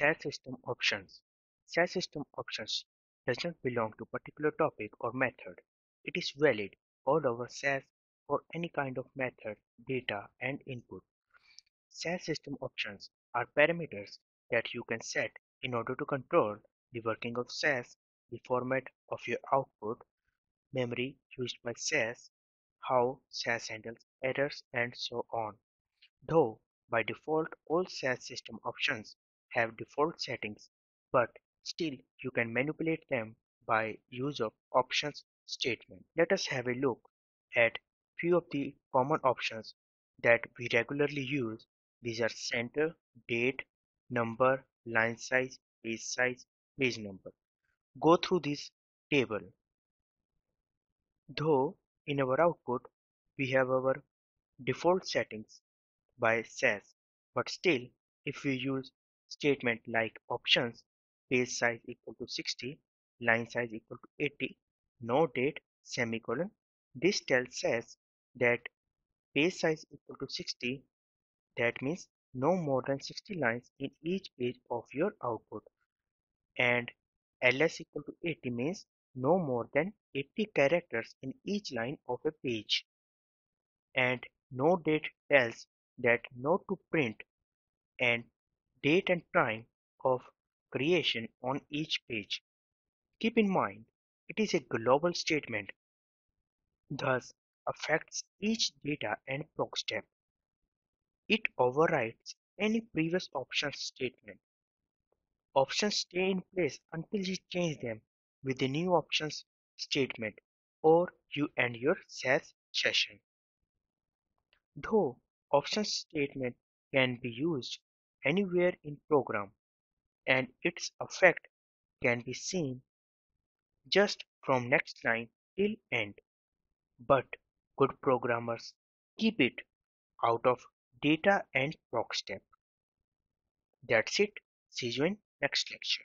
SAS system options. SAS system options does not belong to particular topic or method. It is valid all over SAS for any kind of method, data, and input. SAS system options are parameters that you can set in order to control the working of SAS, the format of your output, memory used by SAS, how SAS handles errors, and so on. Though by default all SAS system options have default settings, but still you can manipulate them by use of options statement. Let us have a look at few of the common options that we regularly use. These are center, date, number, line size, page size, page number. Go through this table. Though in our output we have our default settings by SAS, but still if we use statement like options page size equal to 60 line size equal to 80 no date semicolon. This tells us that page size equal to 60 that means no more than 60 lines in each page of your output. And ls equal to 80 means no more than 80 characters in each line of a page. And no date tells that not to print. And date and time of creation on each page. Keep in mind, it is a global statement, thus affects each data and proc step. It overrides any previous option statement. Options stay in place until you change them with the new options statement or you end your SAS session. Though options statement can be used anywhere in program and its effect can be seen just from next line till end. But good programmers keep it out of data and proc step. That's it. See you in next lecture.